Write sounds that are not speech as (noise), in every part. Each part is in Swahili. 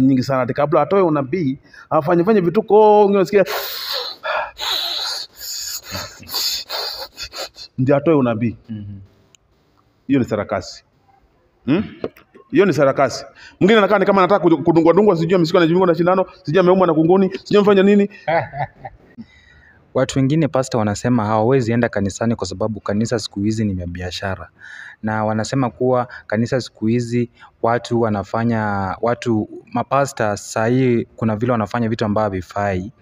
nyingi sana. Ati kabla atoe unabii afanye fanye vituko wengine unasikia ndio atoe unabii. Hiyo ni sarakasi. Hmm? hiyo ni sarakasi. Mwingine anakaa ni kama anataka kudu- kudungwa dungwa sijui ameshikwa na jimbo na shindano sijui ameumwa na kunguni sijui amefanya nini. (laughs) Watu wengine pasta wanasema hawawezi enda kanisani kwa sababu kanisa siku hizi ni biashara, na wanasema kuwa kanisa siku hizi watu wanafanya watu mapasta saa hii kuna vile wanafanya vitu ambavyo havifai.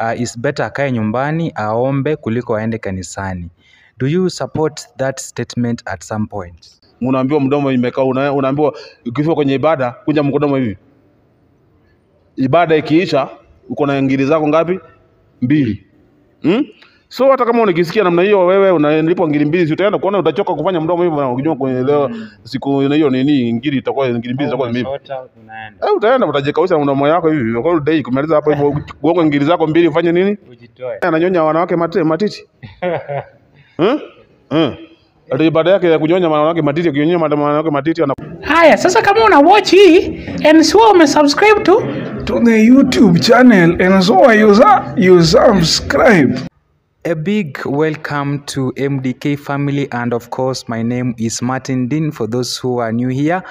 Uh, is better akae nyumbani aombe kuliko aende kanisani. Do you support that statement at some point? unaambiwa mdomo imekaa una, unaambiwa ukifika kwenye ibada kunja mkodomo hivi ibada ikiisha uko na ngiri zako ngapi mbili hmm? So hata kama unikisikia namna hiyo wewe unalipwa ngiri mbili si utaenda kuona utachoka kufanya mdomo hivyo na ukijua kuelewa leo siku hiyo nini ngiri itakuwa ngiri mbili zitakuwa mimi. Eh, utaenda utajikausha na mdomo yako hivi kwa day kumaliza hapo hivyo uongo ngiri zako mbili ufanye nini Ujitoe. ananyonya wanawake mate, matiti (laughs) eh eh ndio ibada yake ya kunyonya wanawake matiti akinyonya wanawake matiti ana Haya, sasa kama una watch hii and so umesubscribe to to the YouTube channel and so you subscribe. A big welcome to MDK family, and of course, my name is Martin Dean for those who are new here.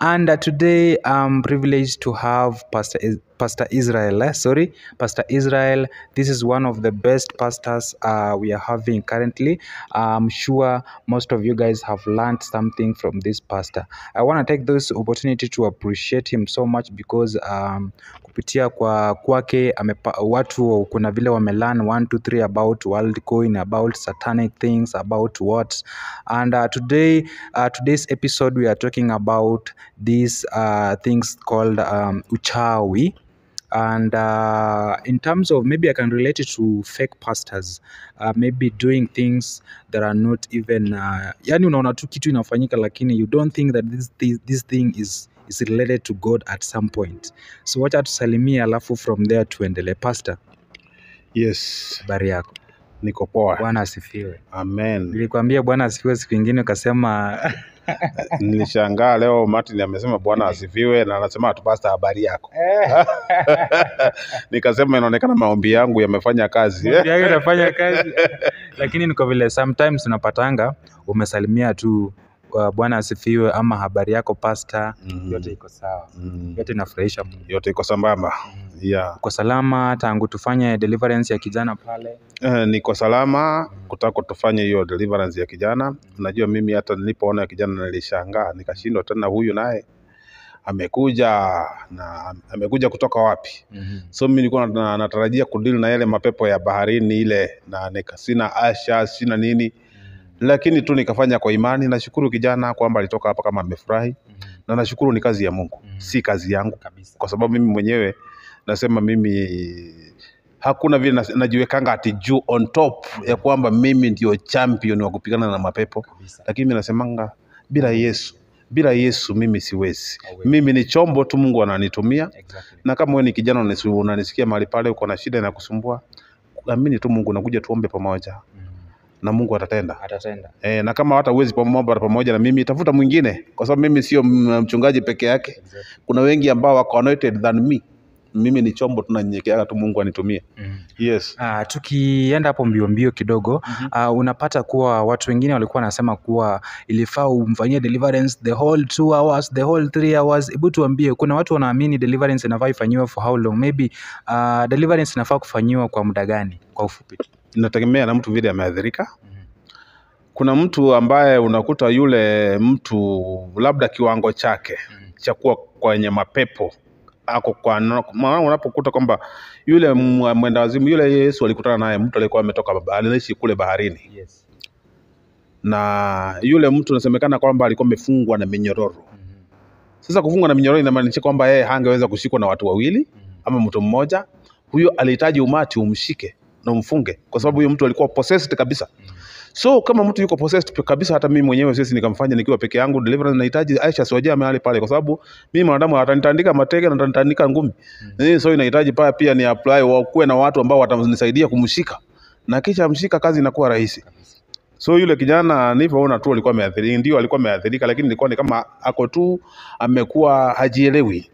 And uh, today I'm privileged to have Pastor Is- Pastor Israel. eh, sorry, Pastor Israel. This is one of the best pastors uh, we are having currently. I'm sure most of you guys have learned something from this pastor. I want to take this opportunity to appreciate him so much because um, kupitia kwa kwake watu kuna vile wamelearn 1 2 3 about world worldcoin about satanic things about what? And uh, today uh, today's episode we are talking about these uh, things called um, uchawi. And uh, in terms of maybe i can relate it to fake pastors uh, maybe doing things that are not even uh, yani unaona tu kitu inafanyika lakini you don't think that this, this, this thing is is related to god at some point. So wacha tusalimie alafu from there tuendelee pastor yes. habari yako? Niko poa. Bwana asifiwe. Amen. Nilikwambia bwana asifiwe siku ingine ukasema (laughs) nilishangaa leo martin amesema bwana asifiwe na anasema atupasta habari yako? (laughs) Nikasema inaonekana maombi yangu yamefanya kazi. Inafanya kazi. Lakini niko vile sometimes unapatanga umesalimia tu uh, bwana asifiwe ama habari yako pasta mm. yote iko sawa. Mm, yote inafurahisha mungu. Yote iko sambamba. Yeah. uko salama tangu tufanye deliverance ya kijana pale? Eh, niko salama kutaka tufanye hiyo deliverance ya kijana. Unajua mimi hata nilipoona ya kijana nilishangaa nikashindwa tena huyu naye amekuja na amekuja kutoka wapi? Mm-hmm. so mimi nilikuwa natarajia kudili na yale mapepo ya baharini ile na nika, sina asha sina nini lakini tu nikafanya kwa imani. Nashukuru kijana kwamba alitoka hapa kama amefurahi. Mm -hmm. na nashukuru ni kazi ya mungu. Mm -hmm. si kazi yangu. Kabisa. Kwa sababu mimi mwenyewe nasema mimi hakuna vile najiwekanga ati juu on top ya kwamba mimi ndio champion wa kupigana na mapepo. Kabisa. Lakini mimi nasemanga bila yesu bila yesu mimi siwezi. Mimi ni chombo tu mungu ananitumia. Exactly. Na kama wewe ni kijana unanisikia mahali pale uko na shida na kusumbua amini tu mungu nakuja tuombe pamoja. mm. Na mungu atatenda. Atatenda. E, na kama hata uwezi pamoja pamoja na mimi tafuta mwingine kwa sababu mimi sio mchungaji peke yake. Exactly. kuna wengi ambao wako anointed than me. Mimi ni chombo tunanyenyekeaga tu mungu anitumie. Mm. yes. Uh, tukienda hapo mbio mbio kidogo mm -hmm. uh, unapata kuwa watu wengine walikuwa wanasema kuwa ilifaa umfanyie deliverance the whole two hours the whole three hours. Hebu tuambie kuna watu wanaamini deliverance inafaa ifanyiwe for how long? Maybe uh, deliverance inafaa kufanyiwa kwa muda gani? Kwa ufupi. tu inategemea na mtu vile ameathirika Mhm. kuna mtu ambaye unakuta yule mtu labda kiwango chake Mhm. cha kuwa kwenye mapepo ako kwa maana unapokuta kwamba yule mwenda wazimu yule Yesu alikutana naye mtu alikuwa ametoka baba- anaishi kule baharini yes. na yule mtu nasemekana kwamba alikuwa amefungwa na minyororo Mhm. sasa kufungwa na minyororo inamaanisha kwamba yeye hangeweza kushikwa na watu wawili Mhm. ama mtu mmoja huyo alihitaji umati umshike na umfunge kwa sababu huyo mtu alikuwa possessed kabisa. So kama mtu yuko possessed kabisa hata mimi mwenyewe sisi nikamfanya nikiwa peke yangu deliverance nahitaji Aisha siwajia mahali pale kwa sababu mimi mwanadamu atanitandika mateke na atanitandika ngumi. Mm. so inahitaji pia pia ni apply wa kuwe na watu ambao watanisaidia kumshika. Na kisha mshika kazi inakuwa rahisi. So yule kijana nilivyoona tu alikuwa ameathirika ndio alikuwa ameathirika lakini nilikuwa ni kama ako tu amekuwa hajielewi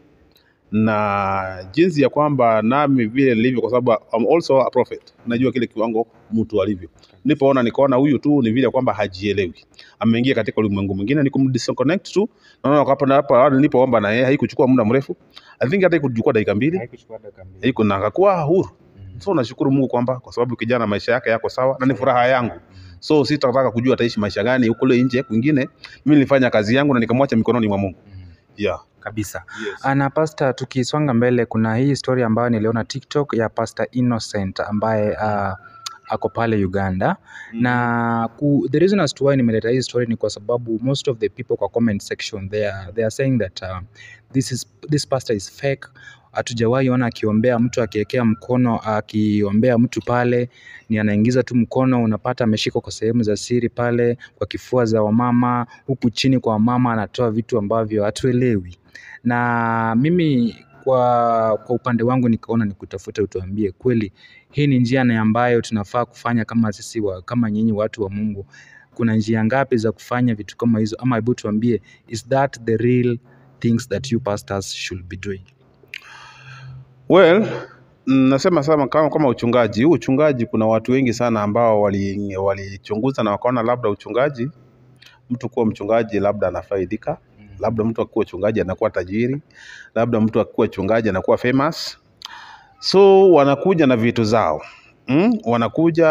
na jinsi ya kwamba nami vile nilivyo, kwa sababu I'm also a prophet, najua kile kiwango mtu alivyo. Nilipoona nikaona huyu tu ni vile kwamba hajielewi, ameingia katika ulimwengu mwingine, ni kumdisconnect tu. Naona hapa na hapa nilipoomba na yeye haikuchukua muda mrefu, I think hata haikuchukua dakika mbili, Haikuchukua dakika mbili. iko na akakuwa huru. Mm. So nashukuru Mungu kwamba kwa sababu kijana maisha yake yako sawa na ni furaha yangu. So sitataka kujua ataishi maisha gani huko nje kwingine. Mimi nilifanya kazi yangu na nikamwacha mikononi mwa Mungu. Yeah. kabisa Yes. na pasta tukisonga mbele kuna hii story ambayo niliona tiktok ya pasta innocent ambaye uh, ako pale uganda. Mm. na ku, the reason as to why nimeleta hii story ni kwa sababu most of the people kwa comment section they are, they are saying that uh, this, is, this pastor is fake. Hatujawahi ona akiombea mtu akiwekea mkono akiombea mtu pale ni anaingiza tu mkono unapata ameshika kwa sehemu za siri pale kwa kifua za wamama huku chini kwa wamama anatoa vitu ambavyo hatuelewi. Na mimi kwa, kwa upande wangu nikaona nikutafuta utuambie kweli hii ni njia na ambayo tunafaa kufanya kama sisi wa, kama nyinyi watu wa Mungu. Kuna njia ngapi za kufanya vitu kama hizo, ama hebu tuambie, is that the real things that you pastors should be doing? Well, mm, nasema sama kama, kama uchungaji. Huu uchungaji kuna watu wengi sana ambao walichunguza wali- na wakaona labda uchungaji, mtu kuwa mchungaji labda anafaidika, labda mtu akuwa uchungaji anakuwa tajiri, labda mtu akuwa chungaji anakuwa famous. So wanakuja na vitu zao mm? Wanakuja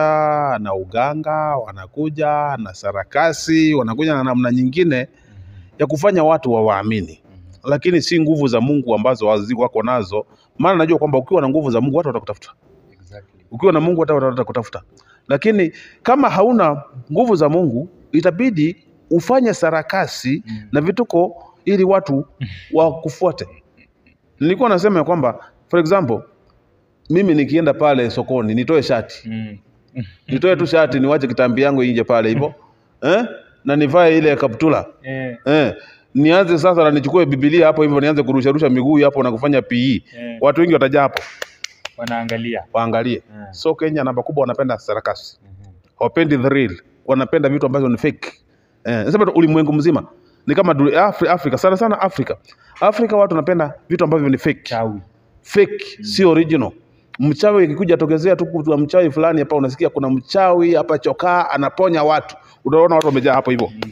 na uganga, wanakuja na sarakasi, wanakuja na namna nyingine ya kufanya watu wawaamini lakini si nguvu za Mungu ambazo wako nazo. Maana najua kwamba ukiwa na nguvu za Mungu watu watakutafuta, Exactly. ukiwa na Mungu hata watu watakutafuta. Lakini kama hauna nguvu za Mungu, itabidi ufanye sarakasi Mm. na vituko ili watu (laughs) wakufuate. Nilikuwa nasema ya kwamba for example, mimi nikienda pale sokoni nitoe shati Mm. nitoe tu shati niwache kitambi yangu inje pale hivyo eh? na nivae ile kaptula yeah. Eh, nianze sasa na nichukue Biblia hapo hivyo nianze kurusharusha miguu hapo na kufanya PE. yeah. Watu wengi wataja hapo wanaangalia. waangalie. yeah. So Kenya namba kubwa wanapenda sarakasi. Mhm. Hawapendi the real. Wanapenda vitu ambavyo ni fake. Eh, nasema ulimwengu mzima. Ni kama duli, Afri, Afrika sana sana Afrika. Afrika watu wanapenda vitu ambavyo ni fake. Chawi. Fake, mm. si original. Mchawi ikikuja tokezea tu kwa mchawi fulani hapa unasikia kuna mchawi hapa chokaa anaponya watu. Unaona watu wamejaa hapo hivyo. Mhm.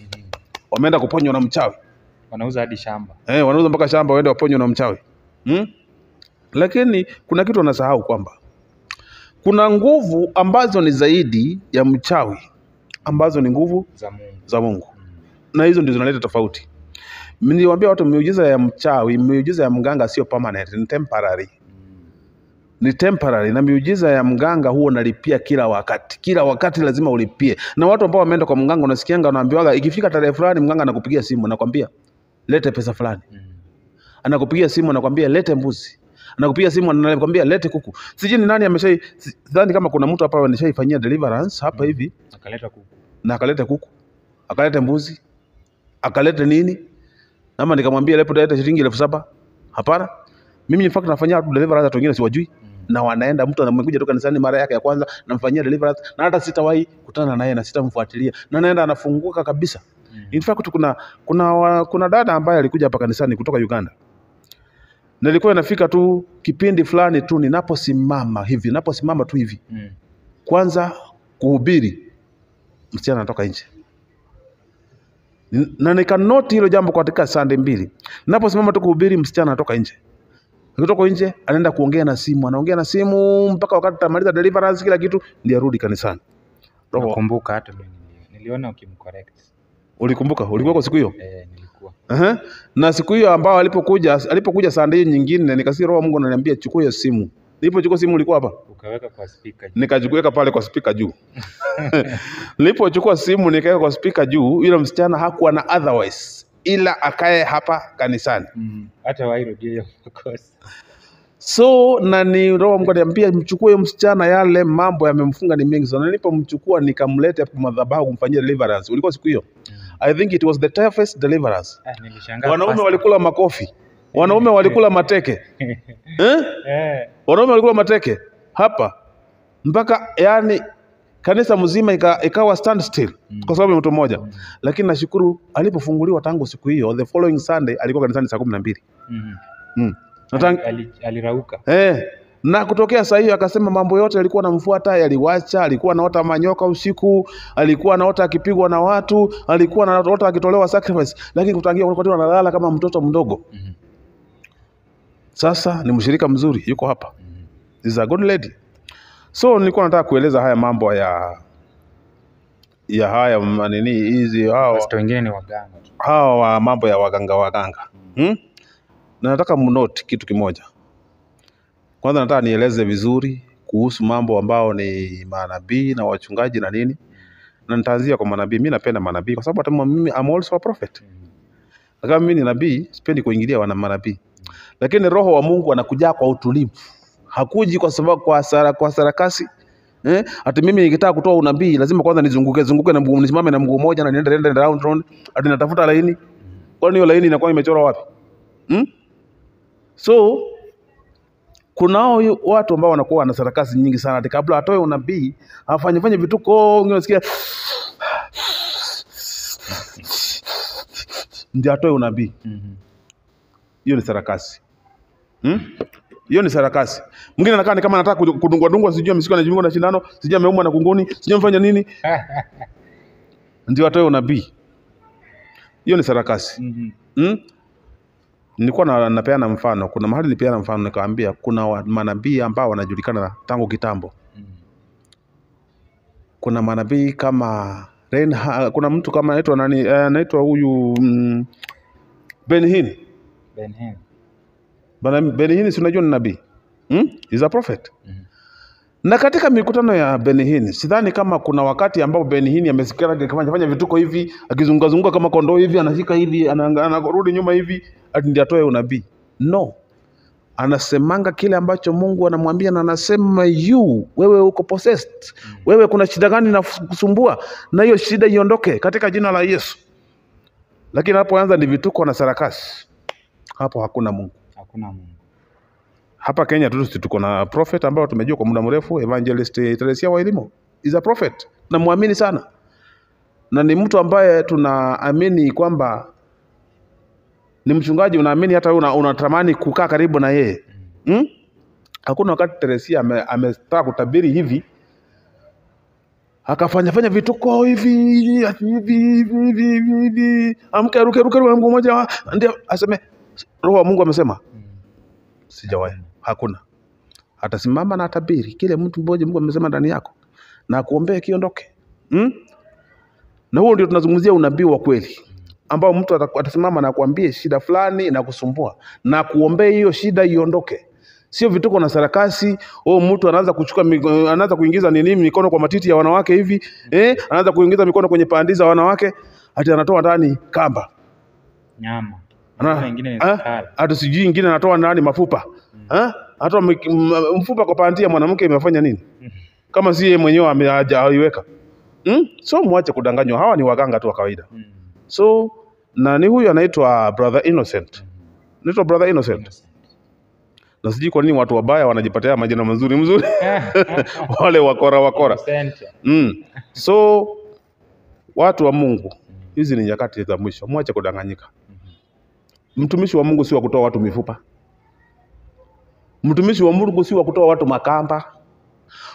Wameenda kuponywa na mchawi. Wanauza hadi shamba. Eh, wanauza mpaka shamba waende waponywe na mchawi hmm? Lakini kuna kitu wanasahau kwamba kuna nguvu ambazo ni zaidi ya mchawi ambazo ni nguvu za Mungu. za Mungu, Mm. na hizo ndio zinaleta tofauti. Niliwaambia watu miujiza ya mchawi, miujiza ya mganga sio permanent, ni temporary. Mm. Ni temporary, na miujiza ya mganga huo unalipia kila wakati, kila wakati lazima ulipie. Na watu ambao wameenda kwa mganga, unasikianga unaambiwaga, ikifika tarehe fulani, mganga anakupigia simu, anakwambia lete pesa fulani Mm. anakupigia simu anakwambia lete mbuzi, anakupigia simu anakwambia lete kuku. Sijui ni nani ameshai, sidhani kama kuna mtu hapa ameshaifanyia deliverance hapa hivi Akaleta kuku. na akaleta kuku, akaleta mbuzi, akaleta nini, ama nikamwambia lepo lete shilingi elfu saba. Hapana, mimi in fact nafanyia deliverance, watu wengine siwajui Mm. Na wanaenda, mtu anamekuja tu kanisani mara yake ya kwanza, namfanyia deliverance na hata sitawahi kutana naye na sitamfuatilia, na naenda anafunguka kabisa. Mm. In fact kuna kuna kuna dada ambaye alikuja hapa kanisani kutoka Uganda. Nilikuwa nafika tu kipindi fulani tu ninaposimama hivi, ninaposimama tu hivi, Mm. kwanza kuhubiri, msichana anatoka nje. Na nikanoti hilo jambo katika sande mbili. Ninaposimama tu kuhubiri, msichana anatoka nje. Akitoka nje anaenda kuongea na simu, anaongea na simu mpaka wakati tamaliza deliverance kila kitu, ndiye arudi kanisani. Nakumbuka hata mimi niliona ukimcorrect. ulikumbuka? Ulikuwa kwa siku hiyo? Eh, nilikuwa. Aha. Na siku hiyo ambao alipokuja alipokuja saa ndio nyingine nikasikia roho Mungu ananiambia chukua hiyo simu. Nilipochukua simu ulikuwa hapa? Ukaweka kwa speaker. Nikajiweka pale kwa speaker juu. (laughs) Nilipochukua simu nikaweka kwa speaker juu, yule msichana hakuwa na otherwise ila akae hapa kanisani. Mm. Hata wairudia hiyo makosa. So na ni roho ananiambia mchukue msichana, yale mambo yamemfunga ni mengi sana. Nilipomchukua nikamleta hapo madhabahu kumfanyia deliverance. Ulikuwa siku hiyo? Mm. I think it was the toughest deliverance. Ah, nilishangaa. Wanaume walikula makofi, wanaume walikula mateke (laughs) eh? Eh. wanaume walikula mateke hapa mpaka yani kanisa mzima ika, ikawa stand still Mm. kwa sababu ya mtu mmoja Mm. lakini nashukuru alipofunguliwa tangu siku hiyo the following sunday alikuwa kanisani saa kumi na mbili Mhm. mm. Natang- alirauka Eh, na kutokea saa hiyo akasema mambo yote alikuwa anamfuata yaliwacha. Alikuwa anaota manyoka usiku, alikuwa anaota akipigwa na watu, alikuwa anaota akitolewa sacrifice, lakini kutangia wakati analala kama mtoto mdogo. mm -hmm. Sasa ni mshirika mzuri, yuko hapa, mm -hmm. is a good lady. So nilikuwa nataka kueleza haya mambo ya ya haya manini hizi wengine ni waganga hawa wa mambo ya waganga waganga. Hmm? na nataka mnote kitu kimoja. Kwanza nataka nieleze vizuri kuhusu mambo ambao ni manabii na wachungaji na nini. Na nitaanzia kwa manabii. Mi napenda manabii kwa sababu hata mimi I'm also a prophet. Kama mimi ni nabii sipendi kuingilia wana manabii. Lakini roho wa mungu anakuja kwa utulivu hakuji kwa sababu kwa sara, kwa sarakasi Eh, ati mimi nikitaka kutoa unabii lazima kwanza nizunguke zunguke na mguu nisimame na mguu mmoja na niende niende round round ati natafuta laini kwani hiyo laini inakuwa imechorwa wapi hmm? so kunao watu ambao wanakuwa na sarakasi nyingi sana ati kabla atoe unabii afanye fanye vituko wengine unasikia ndio atoe unabii Mhm. hiyo ni sarakasi hmm? Hiyo ni sarakasi. Mwingine anakaa ni kama anataka kudungwa dungwa sijui ameshikwa na jimungo na shindano sijui ameumwa na kunguni sijui amefanya nini. (laughs) Ndio atoe unabii. Hiyo ni sarakasi. Mm hmm? nilikuwa na, napeana mfano. Kuna mahali nilipeana mfano nikawaambia kuna manabii ambao wanajulikana tangu kitambo. Mhm. kuna manabii kama Reinha, kuna mtu kama anaitwa nani eh, anaitwa huyu mm, Ben Hinn. Ben Hinn. Bana benihini si unajua ni nabii? Hmm? is a prophet. Mm -hmm. na katika mikutano ya Benihini sidhani kama kuna wakati ambapo Benihini amesikia akifanya fanya vituko hivi akizungazunguka kama kondoo hivi anashika hivi anarudi nyuma hivi ati ndiye atoe unabii. No. Anasemanga kile ambacho Mungu anamwambia na anasema you wewe uko possessed. Mm -hmm. wewe kuna shida gani na kusumbua? Na hiyo shida iondoke katika jina la Yesu. Lakini hapoanza ni vituko na sarakasi. Hapo hakuna Mungu Hakuna Mungu. hapa Kenya tu tuko na prophet ambao tumejua kwa muda mrefu, evangelist Teresia Wailimo is a prophet, namwamini sana. Na ni mtu ambaye tunaamini kwamba ni mchungaji, unaamini hata wewe una, unatamani kukaa karibu na yeye. Hmm? Hakuna wakati Teresia ame- ametaka kutabiri hivi. Akafanya fanya vituko hivi hivi hivi hivi ruke ruke ruke mguu mmoja, ndio aseme roho wa Mungu amesema Mhm. sijawahi hakuna atasimama na atabiri kile mtu mmoja mungu amesema ndani yako na kuombea kiondoke hmm? na huo ndio tunazungumzia unabii wa kweli ambao mtu atasimama na kuambia shida fulani na kusumbua na kuombea hiyo shida iondoke sio vituko na sarakasi oh mtu anaanza kuchukua anaanza kuingiza nini mikono kwa matiti ya wanawake hivi eh? anaanza kuingiza mikono kwenye pandi za wanawake ati anatoa ndani kamba Nyama. Skari. hata sijui ingine anatoa ndani mafupa. Ah, hata mik- mfupa kwa pantia mwanamke imefanya nini? Kama si yeye mwenyewe hajaiweka hmm? so mwache kudanganywa. Hawa ni waganga tu wa kawaida. Mm. so nani huyu anaitwa brother innocent? Naitwa brother innocent. Na sijui kwa nini watu wabaya wanajipatia majina mazuri mzuri (laughs) wale wakora wakora. Mm. so watu wa mungu hizi ni nyakati za mwisho. Mwache kudanganyika mtumishi wa mungu si wa kutoa watu mifupa. Mtumishi wa mungu si wa kutoa watu makamba.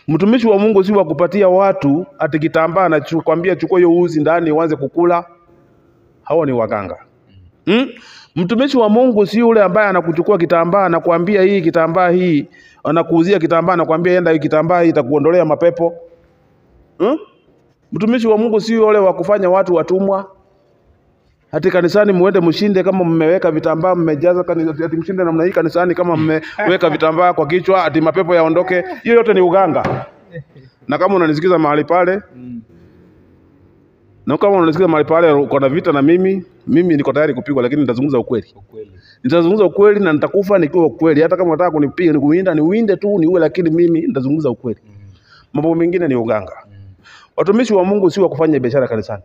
Mtumishi wa mungu si wa kupatia watu ati kitambaa na chu- chukua hiyo uzi ndani uanze kukula. Hao ni waganga. Hmm? mtumishi wa mungu si yule ambaye anakuchukua kitambaa anakuambia hii kitambaa hii anakuuzia kitambaa anakuambia enda hii kitambaa hii itakuondolea mapepo. Hmm? mtumishi wa mungu si yule wa kufanya watu watumwa hati kanisani muende mshinde kama mmeweka vitambaa mmejaza kanisa, ati mshinde namna hii kanisani kama mmeweka vitambaa kwa kichwa ati mapepo yaondoke. Hiyo yote ni uganga. Na kama unanisikiza mahali pale Mm. na kama unanisikiza mahali pale uko na vita na mimi, mimi niko tayari kupigwa, lakini nitazungumza ukweli. Ukweli. Nitazungumza ukweli na nitakufa nikiwa ukweli. Hata kama unataka kunipiga nikuwinda, niwinde tu niue, lakini mimi nitazungumza ukweli. Mambo mengine ni uganga. Mhm. Watumishi wa Mungu si wa kufanya biashara kanisani.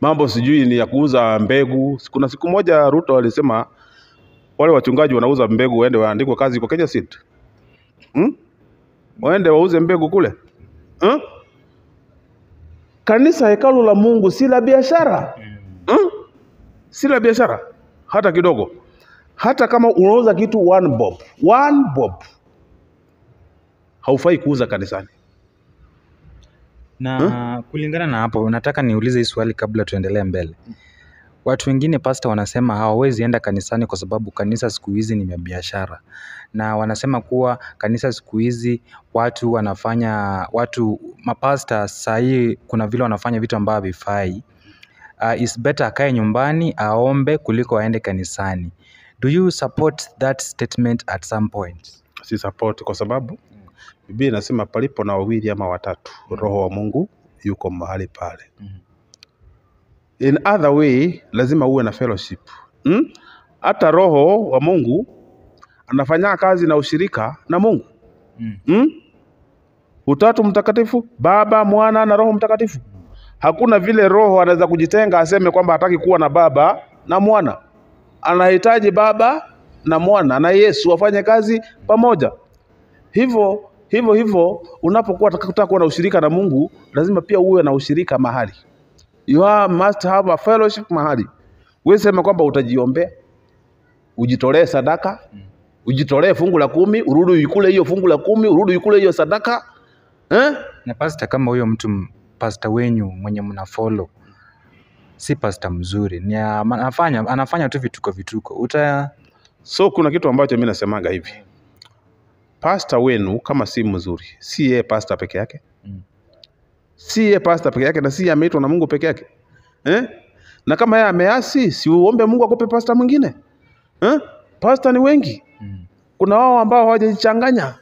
Mambo sijui ni ya kuuza mbegu. Kuna siku moja Ruto alisema wale wachungaji wanauza mbegu waende waandikwe kazi kwa Kenya Seed. Hmm? Waende wauze mbegu kule. Hmm? Kanisa hekalu la Mungu si la biashara. Hmm? Si la biashara hata kidogo. hata kama unauza kitu one bob one bob haufai kuuza kanisani na kulingana na hapo nataka niulize hii swali kabla tuendelee mbele. Watu wengine pasta wanasema hawawezi enda kanisani kwa sababu kanisa siku hizi ni ya biashara. Na wanasema kuwa kanisa siku hizi watu wanafanya watu mapasta sahii kuna vile wanafanya vitu ambavyo havifai. Uh, is better akae nyumbani aombe kuliko aende kanisani. Do you support that statement at some point? Si support kwa sababu Biblia inasema palipo na wawili ama watatu mm. roho wa Mungu yuko mahali pale mm. in other way lazima uwe na fellowship hmm? hata roho wa Mungu anafanya kazi na ushirika na Mungu Mm. hmm? utatu mtakatifu baba mwana na roho mtakatifu hakuna vile roho anaweza kujitenga aseme kwamba hataki kuwa na baba na mwana anahitaji baba na mwana na Yesu wafanye kazi pamoja hivyo hivyo hivyo unapokuwa unataka kuwa na ushirika na Mungu lazima pia uwe na ushirika mahali. You are, must have a fellowship mahali. Wewe sema kwamba utajiombea ujitolee sadaka ujitolee fungu la kumi urudi uikule hiyo fungu la kumi urudi uikule hiyo sadaka eh? na pastor kama huyo mtu pastor pasta wenyu mwenye mna follow si pasta mzuri ni anafanya anafanya tu vituko vituko uta so kuna kitu ambacho mimi nasemaga hivi pasta wenu kama si mzuri si yeye pasta peke yake Mm. si yeye pasta peke yake na si ameitwa na mungu peke yake eh? na kama yeye ameasi si uombe mungu akupe pasta mwingine eh? pasta ni wengi mm. kuna wao ambao hawajajichanganya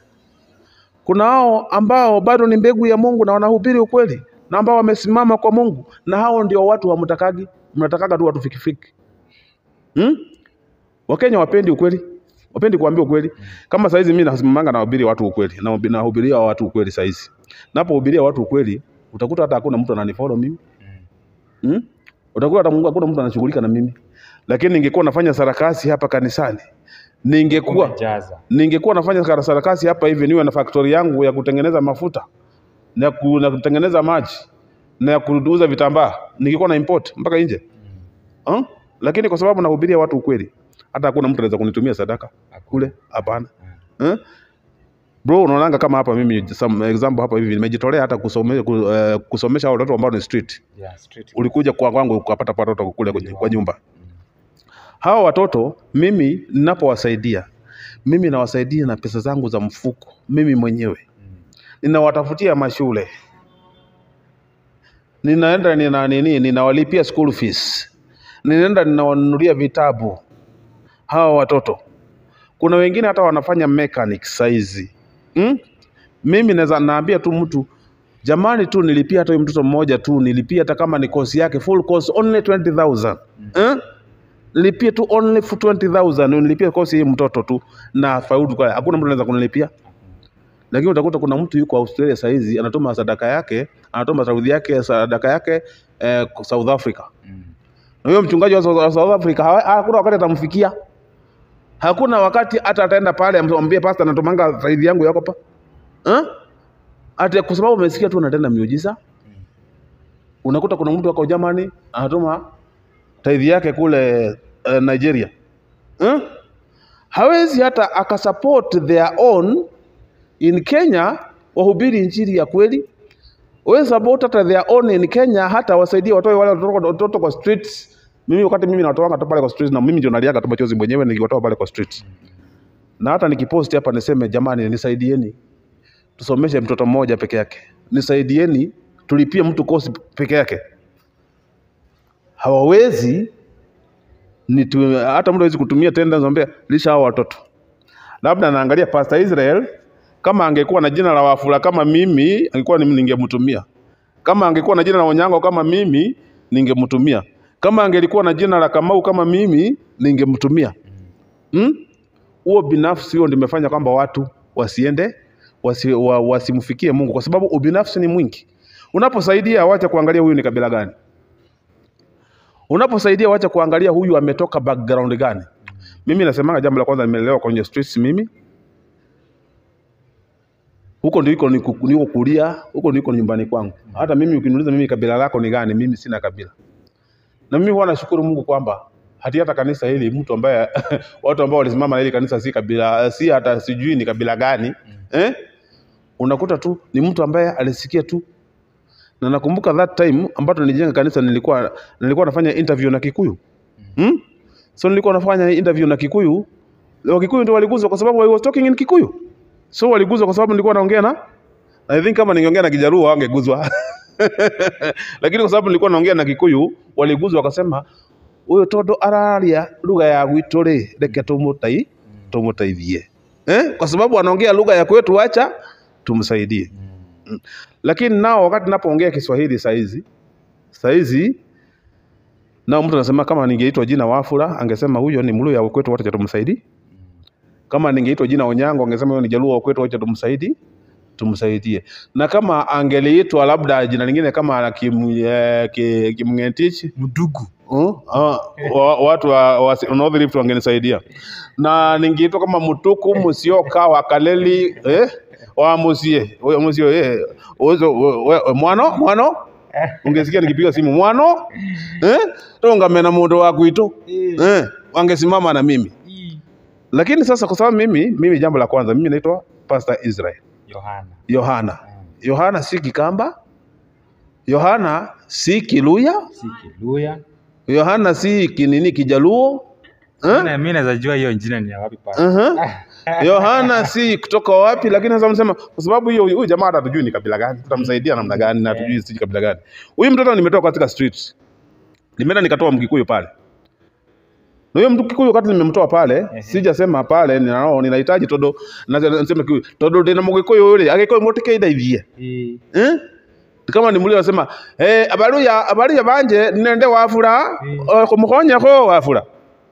kuna wao ambao bado ni mbegu ya mungu na wanahubiri ukweli na ambao wamesimama kwa mungu na hao ndio watu hamtakagi mnatakaga tu watu fikifiki hmm? wakenya wapendi ukweli wapendi kuambia ukweli. Kama saizi mimi nasimamanga nahubiri watu ukweli. Na nahubiria watu ukweli saizi. Napohubiria watu ukweli utakuta hata hakuna mtu ananifollow mimi. Hmm? utakuta hata Mungu hakuna mtu anashughulika na mimi. Lakini ningekuwa nafanya sarakasi hapa kanisani ningekuwa ningekuwa nafanya sarakasi hapa hivi niwe na factory yangu ya kutengeneza mafuta na, na kutengeneza maji na ya kuuza vitambaa ningekuwa na import mpaka nje. Huh? lakini kwa sababu nahubiria watu ukweli hata hakuna mtu anaweza kunitumia sadaka. Kule hapana. Eh? bro unaonanga kama hapa mimi some example hapa hivi nimejitolea hata kusome, ku, uh, kusomesha hao watoto ambao ni street. Yeah, street. ulikuja kwa kwangu ukapata watoto kule kwenye- kwa nyumba. Hawa watoto mimi ninapowasaidia mimi nawasaidia na pesa zangu za mfuko mimi mwenyewe. Ninawatafutia mashule. Ninaenda nina nini ninawalipia school fees. Ninaenda ninawanunulia vitabu hawa watoto kuna wengine hata wanafanya mechanic saizi hmm? mimi naweza naambia tu mtu jamani tu nilipia hata mtoto mmoja tu nilipia hata kama ni kosi yake full course only 20000 eh? nilipia tu only for 20000 nilipia kosi hii mtoto tu na faulu kwa hakuna mtu anaweza kunilipia lakini utakuta kuna mtu yuko Australia saa hizi anatuma sadaka yake anatuma saudi yake sadaka yake eh, South Africa Mm. na huyo mchungaji wa South South Africa hakuna wakati atamfikia hakuna wakati hata ataenda pale amwambie pastor natumanga saidhi yangu yako pa. Eh? ate kwa sababu umesikia tu unatenda miujiza. Unakuta kuna mtu wako jamani, anatuma taidhi yake kule uh, Nigeria. Eh? hawezi hata akasupport their own in Kenya wahubiri injili ya kweli. Wewe support hata their own in Kenya hata wasaidie watoe wale watoto kwa streets mimi wakati mimi natoanga tu pale kwa street na mimi ndio naliaga tu machozi mwenyewe nikiwatoa pale kwa street. na hata nikiposti hapa niseme jamani nisaidieni tusomeshe mtoto mmoja peke yake. Nisaidieni tulipie mtu kosi peke yake. Hawawezi nitu, hata mtu hawezi kutumia tenda zombea lisha hao watoto. Labda naangalia Pastor Israel kama angekuwa na jina la Wafula kama mimi angekuwa ningemtumia. Kama angekuwa na jina la Onyango kama mimi ningemtumia kama angelikuwa na jina la Kamau kama mimi ningemtumia hmm? huo binafsi huo ndimefanya kwamba watu wasiende wasi, wa, wasimfikie Mungu kwa sababu ubinafsi ni mwingi. Unaposaidia wacha kuangalia huyu ni kabila gani, unaposaidia wacha kuangalia huyu ametoka background gani. Mimi nasemanga jambo la kwanza, nimelelewa kwenye streets mimi huko ndiko niko kulia, huko ndiko nyumbani kwangu. Hata mimi ukiniuliza mimi kabila lako ni gani, mimi sina kabila. Na mimi huwa nashukuru Mungu kwamba hati hata kanisa hili mtu ambaye (laughs) watu ambao walisimama na hili kanisa si kabila si hata sijui ni kabila gani mm. eh? unakuta tu ni mtu ambaye alisikia tu na nakumbuka that time ambapo nilijenga kanisa nilikuwa nilikuwa nafanya interview na Kikuyu mm. hmm? so nilikuwa nafanya interview na Kikuyu Wakikuyu ndio waliguzwa kwa sababu I was talking in Kikuyu so waliguzwa kwa sababu nilikuwa naongea na I think kama ningeongea na Kijaruo wangeguzwa (laughs) (laughs) lakini kwa sababu nilikuwa naongea na Kikuyu waliguzi wakasema huyo tondu araria lugha ya gwitu ri reke tumutai tumuteithie eh? kwa sababu anaongea lugha ya kwetu, acha tumsaidie. Mm. Lakini nao wakati napoongea Kiswahili saizi saizi nao mtu anasema kama ningeitwa jina Wafula angesema huyo ni Mluya wa kwetu, wacha tumsaidie. Kama ningeitwa jina Onyango angesema huyo ni Jaluo wa kwetu, wacha tumsaidie tumsaidie. Na kama angeliitwa labda jina lingine kama Kim, eh, ki- Kimng'etich Mdugu. Uh, uh, wa, watu wa, wa North Rift wangenisaidia. Na ningeitwa kama Mutuku Musioka wa Kaleli eh, wa Musie. Wa Musio eh, uzo we- we- mwano mwano? Ungesikia nikipiga simu mwano? Eh, tungamena mundu wa kwitu. Eh, wangesimama na mimi. Lakini sasa kwa sababu mimi mimi jambo la kwanza mimi naitwa Pastor Israel Yohana. Yohana Yohana si Kikamba Yohana si Kiluya Si Kiluya. Yohana si kinini Kijaluo eh? Mimi naweza jua hiyo jina ni ya wapi pale. uh (laughs) Yohana si kutoka wapi, lakini sasa msema kwa sababu hiyo huyu jamaa hatujui ni kabila gani, tutamsaidia namna gani na hatujui si kabila gani. Huyu mtoto nimetoka katika street, nimeenda nikatoa Mkikuyu pale na huyo mtu Kikuyu wakati nimemtoa pale, sijasema pale ninao ninahitaji todo, na nasema Kikuyu todo ndina Mugikuyu ri agikuyu mutike ndaithie Eh. eh? kama ni mulio asema, eh abaruya abaruya banje nende wafura Mm. kumukonya ko wafura.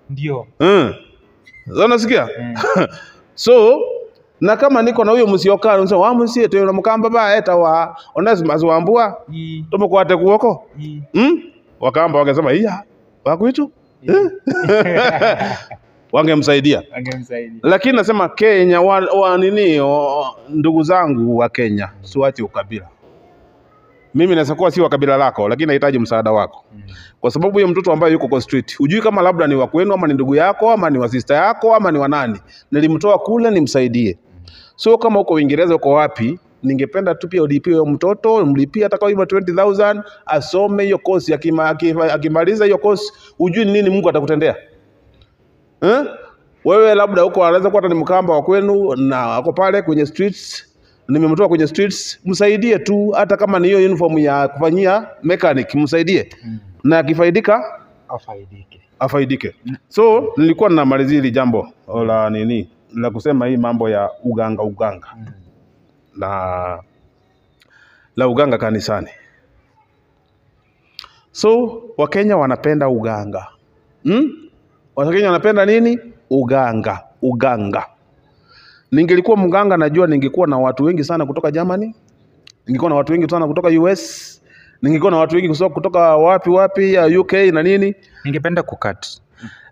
Ndio. Mm. Zona sikia? so na kama niko na huyo musioka unasema wa musie tena mkamba mukamba ba eta wa Onesimus wambua Eh. tumukwate kuoko Eh. mm? wakamba wakasema iya wakwitu (laughs) wangemsaidia. Angemsaidia. lakini nasema Kenya wa, wa nini o, ndugu zangu wa Kenya siwache ukabila. Mimi naweza kuwa si wa kabila lako lakini nahitaji msaada wako. Kwa sababu huyo mtoto ambaye yuko kwa street hujui kama labda ni wa kwenu ama ni ndugu yako ama ni wa sister yako ama ni wa nani. Nilimtoa kule nimsaidie. So kama uko Uingereza uko wapi ningependa tu pia ulipie huyo mtoto mlipie hata kama hivyo 20000 asome hiyo akima, akimaliza hiyo course ujui ni nini Mungu atakutendea. Eh? wewe labda huko anaweza kuwa ni mkamba wa kwenu na ako pale kwenye streets nimemtoa kwenye streets msaidie tu. Hata kama ni hiyo uniform ya kufanyia mechanic msaidie. Na akifaidika Afaidike. afaidike. So nilikuwa ninamalizia hili jambo la nini? La kusema hii mambo ya uganga uganga la la uganga kanisani. So wakenya wanapenda uganga. Hmm? wakenya wanapenda nini? Uganga. Uganga. Ningelikuwa mganga najua ningekuwa na watu wengi sana kutoka Germany. Ningekuwa na watu wengi sana kutoka US ningekuwa na watu wengi kutoka wapi wapi ya UK na nini. Ningependa kukat.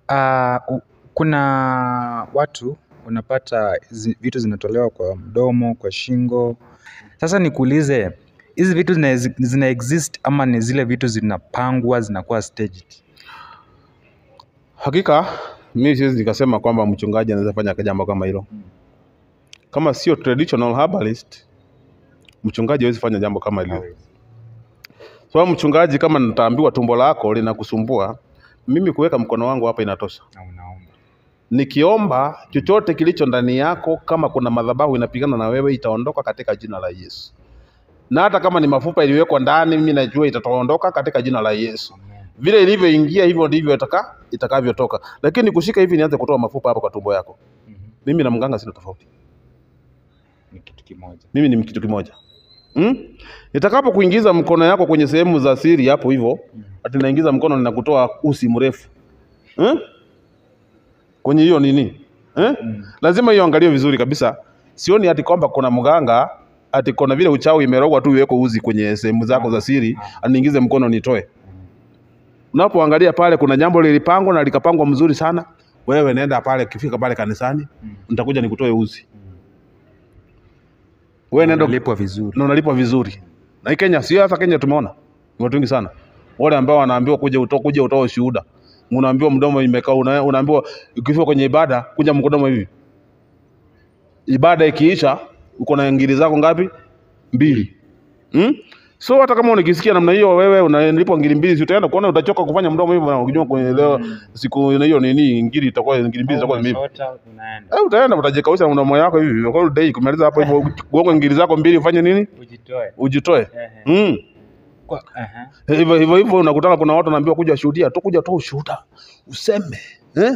Uh, kuna watu unapata zi, vitu zinatolewa kwa mdomo, kwa shingo. Sasa nikuulize, hizi vitu zina, zina exist ama ni zile vitu zinapangwa zinakuwa staged? Hakika mimi siwezi nikasema kwamba mchungaji anaweza fanya jambo kama hilo. Kama sio traditional herbalist, mchungaji hawezi fanya jambo kama hilo. So mchungaji, kama nitaambiwa tumbo lako linakusumbua, mimi kuweka mkono wangu hapa inatosha. Na unaomba. Nikiomba chochote kilicho ndani yako, kama kuna madhabahu inapigana na wewe, itaondoka katika jina la Yesu. Na hata kama ni mafupa iliyowekwa ndani, mimi najua itaondoka katika jina la Yesu. Vile ilivyoingia hivyo ndivyo itaka itakavyotoka. Lakini kushika hivi nianze kutoa mafupa hapo kwa tumbo yako, Mhm. mimi na mganga sina tofauti. Ni kitu kimoja. Mimi ni kitu kimoja. Hmm? Nitakapo kuingiza mkono yako kwenye sehemu za siri hapo hivyo, ati naingiza mkono ninakutoa usi mrefu. Hmm? Kwenye hiyo nini? Eh? Mm. Lazima hiyo angalie vizuri kabisa. Sioni ati kwamba kuna mganga ati kuna vile uchawi imerogwa tu iweko uzi kwenye sehemu zako za siri, aniingize mkono nitoe. Unapoangalia pale kuna jambo lilipangwa na likapangwa mzuri sana. Wewe nenda pale, kifika pale kanisani, nitakuja nikutoe uzi. Wewe nenda Unalipwa vizuri. na unalipwa vizuri. Na Kenya sio hata Kenya tumeona. Ni watu wengi sana. Wale ambao wanaambiwa kuja utoe kuja utoe ushuhuda. Unaambiwa mdomo imekaa, una, unaambiwa ukifika kwenye ibada kunja mkodomo hivi. Ibada ikiisha uko na ngiri zako ngapi? Mbili. Hmm? So hata kama unikisikia namna hiyo, wewe unalipwa ngiri mbili, si utaenda kuona, utachoka kufanya mdomo hivyo, na ukijua kwenye leo siku na hiyo nini, ngiri itakuwa ngiri mbili zitakuwa mimi Eh, utaenda utajikausha mdomo yako hivi Kwa hiyo day, kumaliza hapo hivyo, uonge (laughs) ngiri zako mbili, ufanye nini? Ujitoe. Ujitoe. Mm. Hivyo hivyo hivyo unakutana kuna watu wanaambiwa kuja shuhudia tu kuja toa ushuhuda useme eh?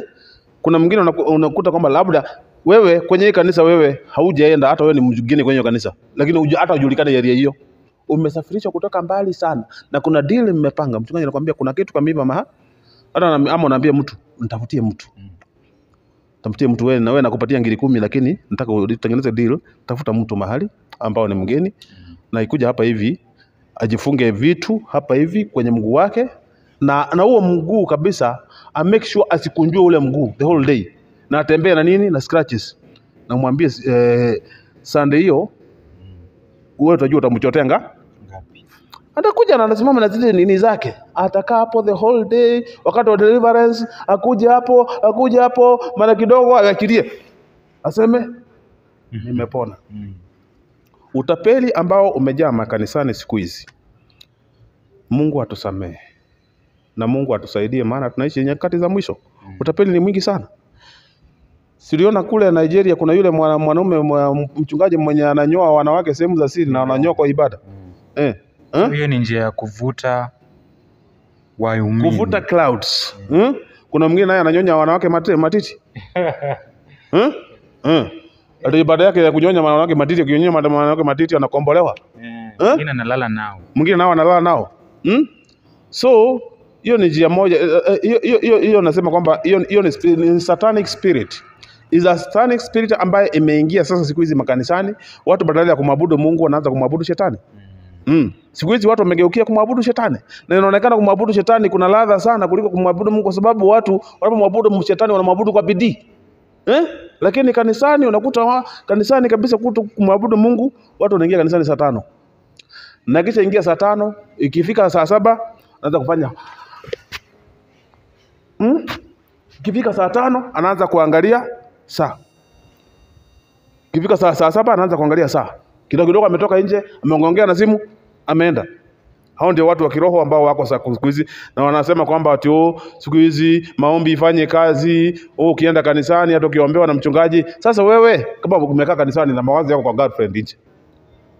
kuna mwingine unakuta kwamba labda wewe kwenye hii kanisa wewe haujaenda hata wewe ni mgeni kwenye kanisa. Lakini uja, hata ujulikane area hiyo. Umesafirishwa kutoka mbali sana na kuna deal mmepanga. Mchungaji anakuambia kuna kitu kama hivi ama hata na- ama unaambia mtu nitafutie mtu. Tafutie mtu wewe na wewe nakupatia ngiri kumi lakini nataka utengeneze deal tafuta mtu mahali ambao ni mgeni. Na ikuja hapa hivi ajifunge vitu hapa hivi kwenye mguu wake. Na na huo mguu kabisa a make sure asikunjue ule mguu the whole day. Na atembee na nini? Na scratches. Na mwambie eh, Sunday hiyo wewe utajua utamchotenga Ngapi? atakuja na anasimama na zile nini zake, atakaa hapo the whole day, wakati wa deliverance akuja hapo akuja hapo, mara kidogo ayakirie, aseme nimepona. Mm. Utapeli ambao umejaa makanisani siku hizi, Mungu atusamehe na Mungu atusaidie, maana tunaishi nyakati za mwisho. Utapeli ni mwingi sana. Siliona kule Nigeria kuna yule mwana- mwanaume mchungaji mwenye ananyoa wanawake sehemu za siri na ananyoa kwa ibada eh. Eh? Hiyo ni njia ya kuvuta waumini. kuvuta clouds hmm? kuna mwingine naye ananyonya wanawake matiti (laughs) hmm? hmm. Ati baada yake ya kunyonya mwana wake matiti akinyonya mwana wake matiti anakombolewa Eh, Eh? Mwingine analala nao. mwingine nao analala nao hmm? so hiyo ni njia moja eh, hiyo hiyo- hiyo nasema kwamba hiyo hiyo ni, ni satanic spirit is a satanic spirit ambaye imeingia sasa siku hizi makanisani watu badala ya kumwabudu Mungu wanaanza kumwabudu shetani Mm. Siku hizi watu wamegeukia kumwabudu shetani, na inaonekana kumwabudu shetani kuna ladha sana kuliko kumwabudu Mungu, kwa sababu watu wanapomwabudu shetani wanamwabudu kwa bidii eh? Lakini kanisani unakuta wa, kanisani kabisa kuto kumwabudu Mungu, watu wanaingia kanisani saa tano na kisha ingia saa tano, ikifika saa saba anaanza kufanya hmm? Ikifika saa tano anaanza kuangalia saa Ikifika saa, saa saba anaanza kuangalia saa. Kidogo kidogo ametoka nje, ameongea na simu, ameenda. Hao ndio watu wa kiroho ambao wako siku hizi na wanasema kwamba ati oh, siku hizi maombi ifanye kazi, oh, ukienda kanisani hata ukiombewa na mchungaji. Sasa wewe kama umekaa kanisani na mawazo yako kwa girlfriend nje,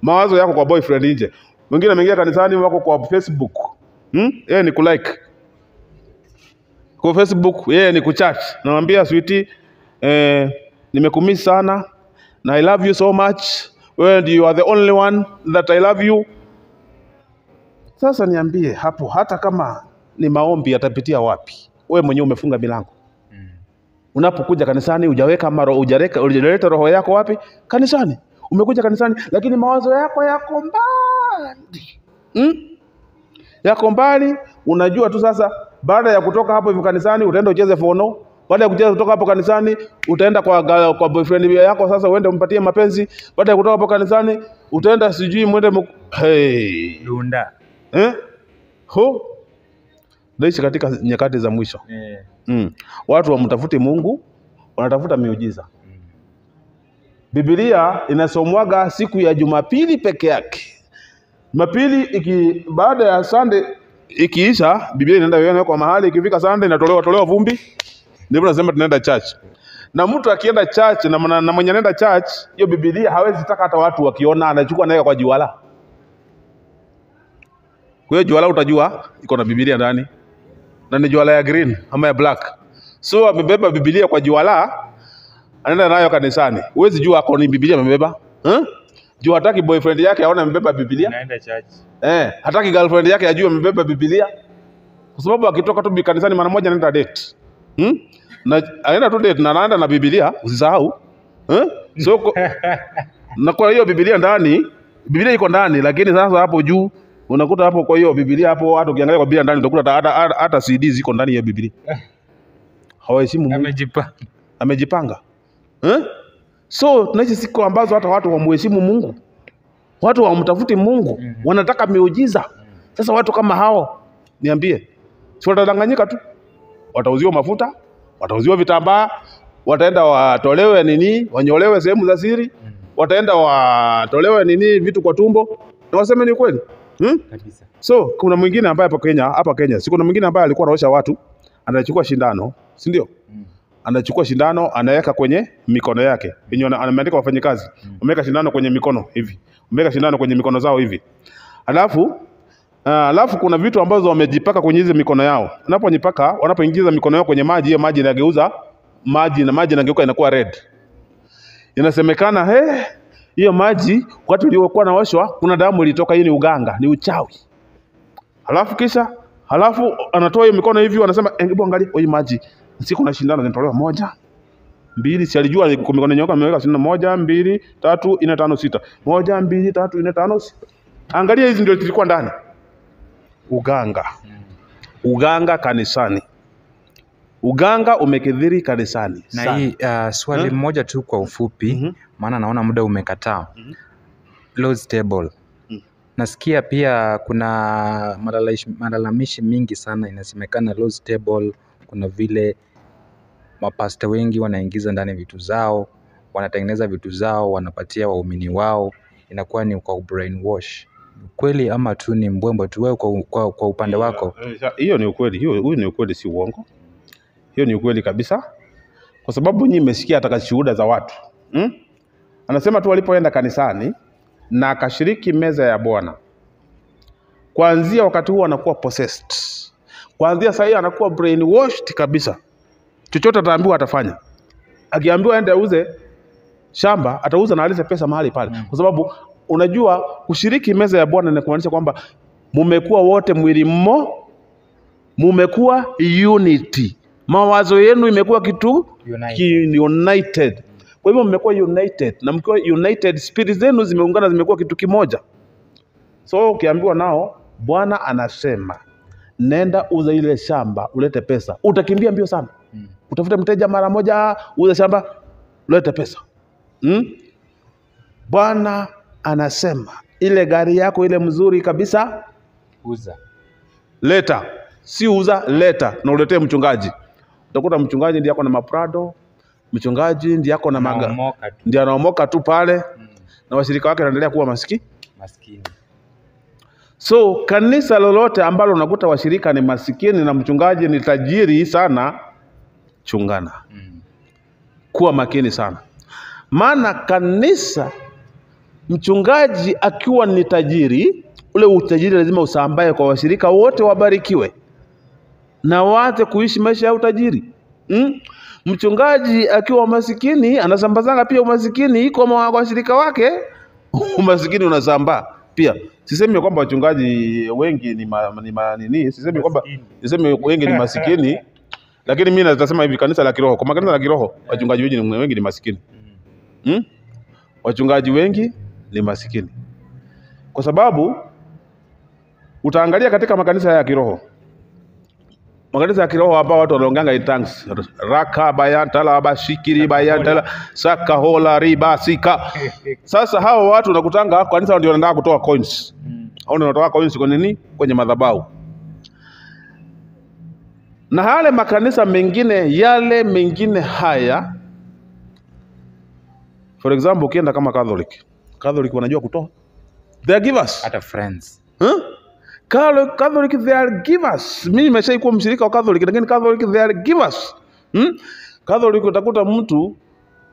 mawazo yako kwa boyfriend nje, mwingine ameingia kanisani wako kwa Facebook. Hmm? Yeye ni kulike kwa Facebook, yeye ni kuchat, namwambia sweetie, eh, nimekumiss sana. Na I love you so much, wewe you are the only one that I love you. Sasa niambie hapo, hata kama ni maombi yatapitia wapi? Wewe mwenyewe umefunga milango. mm. Unapokuja kanisani hujaweka maro, hujaleta roho yako wapi? Kanisani. Umekuja kanisani lakini mawazo yako yako mbali. Hmm? Yako mbali, unajua tu sasa baada ya kutoka hapo hivi kanisani utaenda ucheze fono. Baada ya kucheza kutoka hapo kanisani utaenda kwa kwa boyfriend yako sasa uende umpatie mapenzi. Baada ya kutoka hapo kanisani utaenda sijui mwende mk... hey. Dunda. Eh? Ho? Naishi katika nyakati za mwisho. yeah. Mm. Watu wamtafuti Mungu, wanatafuta miujiza. mm. Biblia inasomwaga siku ya Jumapili peke yake. Jumapili iki baada ya Sunday ikiisha, Biblia inaenda kwa mahali, ikifika Sunday inatolewa tolewa vumbi, ndipo nasema tunaenda church. Na mtu akienda church na, na, na mwenye anaenda church, hiyo Biblia hawezi taka hata watu wakiona, anachukua naweka kwa juala. Kwa hiyo juala utajua iko na Biblia ndani na ni juala ya green ama ya black. So amebeba Biblia kwa juala, anaenda nayo kanisani. Huwezi jua ako ni Biblia amebeba eh? Juu hataki boyfriend yake aone amebeba Biblia Naenda church. eh, hataki girlfriend yake ajue amebeba Biblia, kwa sababu akitoka tu kanisani mara moja anaenda date hmm? na anaenda tu date na anaenda na Biblia, usisahau eh? so (laughs) na kwa hiyo Biblia ndani, Biblia iko ndani, lakini sasa hapo juu unakuta hapo, kwa hiyo Biblia hapo, hata ukiangalia kwa Biblia ndani utakuta hata, hata, CD ziko ndani ya Biblia. Hawaheshimu Mungu. Amejipanga. amejipanga. Eh? So tunaishi siku ambazo hata watu wamheshimu Mungu, watu wamtafuti Mungu, wanataka miujiza. Sasa watu kama hao, niambie, si watadanganyika tu? Watauziwa mafuta, watauziwa vitambaa, wataenda watolewe nini, wanyolewe sehemu za siri, wataenda watolewe nini vitu kwa tumbo, na waseme ni kweli hmm? kabisa So kuna mwingine ambaye hapa Kenya, hapa Kenya, si kuna mwingine ambaye alikuwa anaosha watu, anachukua shindano, si ndio? Mm. Anachukua shindano anaweka kwenye mikono yake. Yenye ameandika wafanyikazi. Wameweka shindano kwenye mikono hivi. Wameweka shindano kwenye mikono zao hivi. Alafu uh, alafu kuna vitu ambazo wamejipaka kwenye hizo mikono yao. Wanapojipaka, wanapoingiza mikono yao kwenye maji, hiyo maji inageuza maji na maji inageuka inakuwa red. Inasemekana he, hiyo maji wakati uliokuwa naoshwa kuna damu ilitoka, hii ni uganga, ni uchawi. Halafu kisha halafu anatoa hiyo mikono hivi, anasema "Eh, hebu angalia hii maji, siku na shindano zinatolewa moja mbili, si alijua kwa mikono yenyewe ameweka shindano moja mbili tatu nne tano sita, moja mbili tatu nne tano sita. Angalia hizi ndio zilikuwa ndani. Uganga, uganga kanisani, uganga umekithiri kanisani na sana. hii uh, swali Hmm? moja tu kwa ufupi Mhm. maana naona muda umekataa mm -hmm. mm. Nasikia pia kuna malalamishi mingi sana inasemekana kuna vile mapasta wengi wanaingiza ndani vitu zao wanatengeneza vitu zao wanapatia waumini wao inakuwa ni kwa brainwash kweli ama tu ni mbwembwe tu wewe kwa, kwa, kwa upande wako Eh, Hiyo ni ukweli, hiyo huyu ni ukweli, si uongo. Hiyo ni ukweli kabisa, kwa sababu nyinyi mmesikia hata shuhuda za watu hmm? Anasema tu walipoenda kanisani na akashiriki meza ya Bwana, kuanzia wakati huo anakuwa possessed, kuanzia saa hivi anakuwa brainwashed kabisa. Chochote ataambiwa atafanya. Akiambiwa aende auze shamba, atauza na alize pesa mahali pale, kwa sababu unajua kushiriki meza ya Bwana ni kumaanisha kwamba mumekuwa wote mwili mmo, mumekuwa unity, mawazo yenu imekuwa kitu United. ki united. Kwa hivyo mmekuwa united, na mkiwa united, spirit zenu zimeungana, zimekuwa kitu kimoja. So ukiambiwa nao, Bwana anasema nenda uza ile shamba ulete pesa, utakimbia mbio sana Mm. utafute mteja mara moja, uza shamba ulete pesa hmm? Bwana anasema ile gari yako ile mzuri kabisa uza leta, si uza, leta na uletee mchungaji. Utakuta mchungaji ndiye ako na maprado, mchungaji ndiye ako na maga, ndiye anaomoka tu pale, mm. na washirika wake wanaendelea kuwa maskini. maskini So kanisa lolote ambalo unakuta washirika ni masikini na mchungaji ni tajiri sana, chungana, mm. kuwa makini sana, maana kanisa, mchungaji akiwa ni tajiri, ule utajiri lazima usambae kwa washirika wote, wabarikiwe na waanze kuishi maisha ya utajiri mm? Mchungaji akiwa masikini anasambazanga pia umasikini iko kwa washirika wake, (laughs) umasikini unasambaa pia. Sisemi kwamba wachungaji wengi ni, ma, ni ma, nini, sisemi kwamba sisemi wengi ni masikini, (laughs) lakini mimi nasema hivi, kanisa la kiroho, kwa makanisa la kiroho wachungaji wengi ni, wengi ni masikini hmm? Wachungaji wengi ni masikini kwa sababu utaangalia katika makanisa ya kiroho makanisa ya kiroho hapa watu wanaonganga in tongues. Raka bayantala bashikiri bayantala saka hola riba sika. (laughs) Sasa hao watu unakutanga kanisa ndio wanataka kutoa coins. Au ndio wanatoa coins kwenye nini? Kwenye madhabahu. Na hale makanisa mengine yale mengine haya for example ukienda kama Catholic Catholic wanajua kutoa. They are givers. Hata friends. Huh? Catholic, Catholic they are givers. Mimi nimeshaikuwa mshirika wa Catholic, lakini Catholic they are givers. Hmm? Catholic utakuta mtu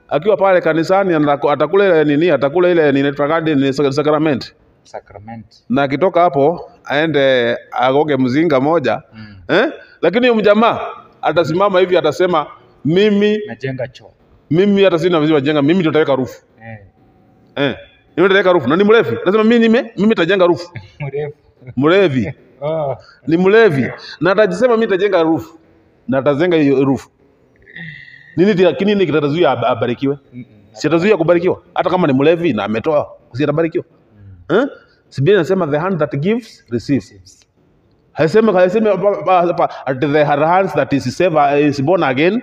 akiwa pale kanisani atakula ile nini, atakula ile nini tunaita ni sacrament. sacrament Na akitoka hapo aende agoge mzinga moja. mm. Eh? Lakini mjamaa atasimama hivi atasema mimi najenga choo mimi hata sina vizima jenga, mimi ndio nitaweka rufu. eh. Eh. Mimi nitaweka rufu. Na ni mrefu. Nasema mimi nime mimi nitajenga rufu. (laughs) mrefu (laughs) Mlevi. oh. ni mlevi. Na atajisema mimi nitajenga rufu na atazenga hiyo rufu nini kinini kitatazuia abarikiwe? Si atazuia kubarikiwa? Hata kama ni mlevi na ametoa si atabarikiwa? Eh? Si Biblia inasema the hand that gives receives. Pa- pa- at the hands that is saved is born again.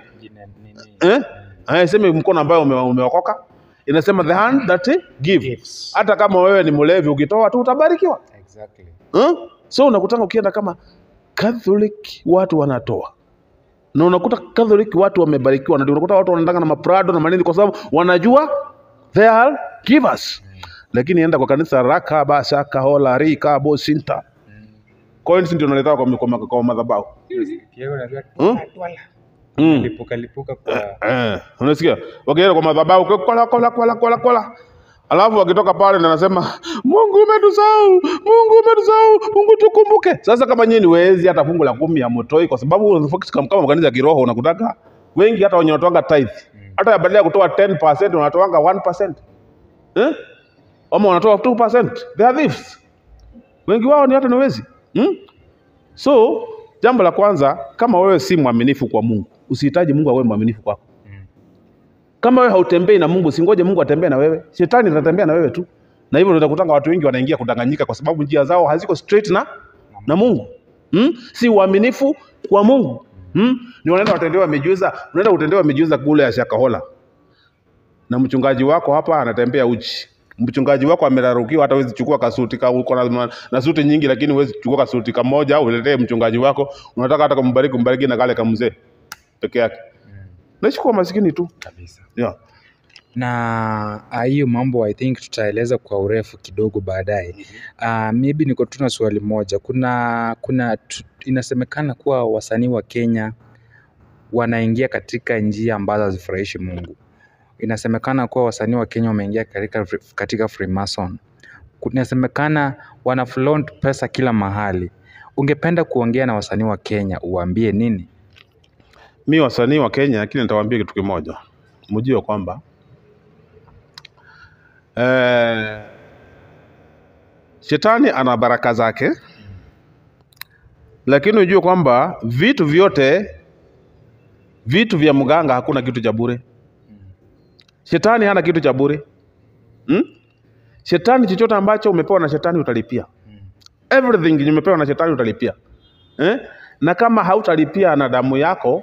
Eh? Haisemi mkono ambao ume- umeokoka. Inasema the hand that gives. Gives. hata kama wewe ni mlevi ukitoa tu utabarikiwa. Exactly Huh? So unakutanga ukienda kama Catholic watu wanatoa na unakuta Catholic watu wamebarikiwa, na unakuta watu wanaendanga na maprado na manini, kwa sababu wanajua they are givers. Lakini enda kwa kanisa raka basa kahola rika bo sinta coins ndio unaleta kwa kwa, kwa madhabahu hmm? mm. lipuka lipuka kwa Eh, unasikia wakienda kwa madhabahu kwa- kola kola kola kola kola alafu wakitoka pale na nasema Mungu umetusahau, Mungu umetusahau, Mungu tukumbuke. Sasa kama nyinyi ni wezi, hata fungu la kumi ya motoi, kwa sababu kama kama ya kiroho unakutaka wengi, hata wenye wanatoanga tithe, hata ya badala ya kutoa 10% wanatoanga 1%. Eh? Ama wanatoa 2%. They are thieves. Wengi wao ni hata ni wezi. Hmm? So jambo la kwanza, kama wewe si mwaminifu kwa Mungu, usihitaji Mungu awe mwaminifu kwako. Kama wewe hautembei na Mungu, singoje Mungu atembee na wewe. Shetani atatembea na wewe tu, na hivyo ndio utakutanga watu wengi wanaingia kudanganyika, kwa sababu njia zao haziko straight na na Mungu. Hmm? si uaminifu kwa Mungu. Hmm? ni wanaenda watendewa miujiza, unaenda kutendewa miujiza kule ya Shakahola, na mchungaji wako hapa anatembea uchi. Mchungaji wako amerarukiwa, hata huwezi chukua kasuti. Ka uko na, na suti nyingi, lakini huwezi chukua kasuti. Kamoja uletee mchungaji wako. Unataka hata kumbariki kumbariki na kale kamzee peke yake, naishi kuwa maskini tu kabisa yeah. na ah, hiyo mambo I think tutaeleza kwa urefu kidogo baadaye. Uh, maybe niko swali moja. Kuna kuna inasemekana kuwa wasanii wa Kenya wanaingia katika njia ambazo hazifurahishi Mungu. Inasemekana kuwa wasanii wa Kenya wameingia katika katika Freemason. Inasemekana wanaflaunt pesa kila mahali. Ungependa kuongea na wasanii wa Kenya uwaambie nini? Mi wasanii wa Kenya, lakini nitawaambia kitu kimoja, mjue kwamba eh, shetani ana baraka zake, lakini ujue kwamba vitu vyote, vitu vya mganga, hakuna kitu cha bure. Shetani hana kitu cha bure hmm? Shetani chochote ambacho umepewa na shetani utalipia. Everything umepewa na shetani utalipia eh? Na kama hautalipia na damu yako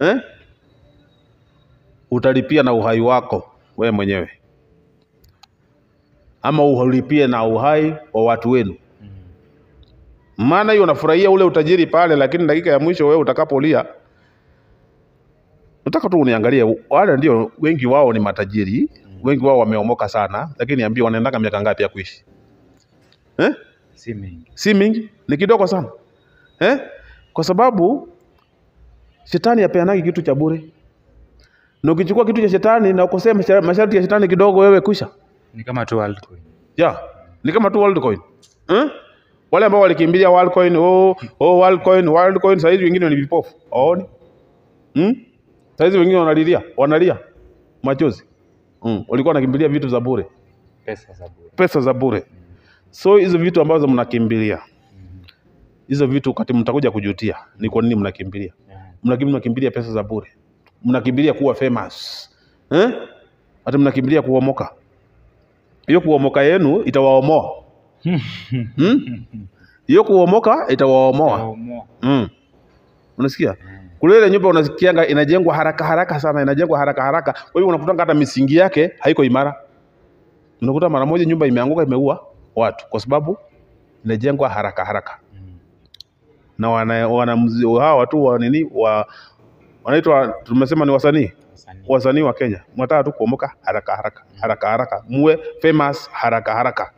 eh? utalipia na uhai wako we mwenyewe, ama ulipie na uhai wa watu wenu. Maana hiyo unafurahia ule utajiri pale, lakini dakika ya mwisho wewe utakapolia, nataka tu uniangalie, wale ndio wengi wao ni matajiri, wengi wao wameomoka sana, lakini niambie, wanaendaka miaka ngapi ya kuishi eh? Si mingi, si mingi, ni kidogo sana eh? Kwa sababu shetani apeanagi kitu cha bure, na ukichukua kitu cha shetani na ukosea masharti ya shetani kidogo, wewe kusha Ni kama tu altcoin. ya ni kama tu altcoin eh? Wale ambao walikimbilia altcoin, oh, oh, altcoin altcoin, sasa hizi wengine ni vipofu waoni hmm? sasa hizi wengine wanalilia wanalia machozi hmm. Walikuwa wanakimbilia vitu za bure, Pesa za bure. pesa za bure. So hizo vitu ambazo mnakimbilia hizo vitu wakati mtakuja kujutia ni kwa nini mnakimbilia mnakimbilia mnakimbilia pesa za bure. Mnakimbilia kuwa famous. Eh? hata mnakimbilia kuomoka. Hiyo kuomoka yenu itawaomoa (laughs) Hmm? hiyo kuomoka itawaomoa hmm. mm. unasikia? Kule ile nyumba unasikianga inajengwa haraka haraka sana inajengwa haraka haraka. Kwa hiyo unakutanga hata misingi yake haiko imara. Unakuta mara moja nyumba imeanguka imeua watu kwa sababu inajengwa haraka haraka na wana, wana hawa watu wa nini wa wanaitwa tumesema ni wasanii Wasanii. wa Kenya mnataka tu kuomoka haraka haraka haraka haraka muwe famous haraka haraka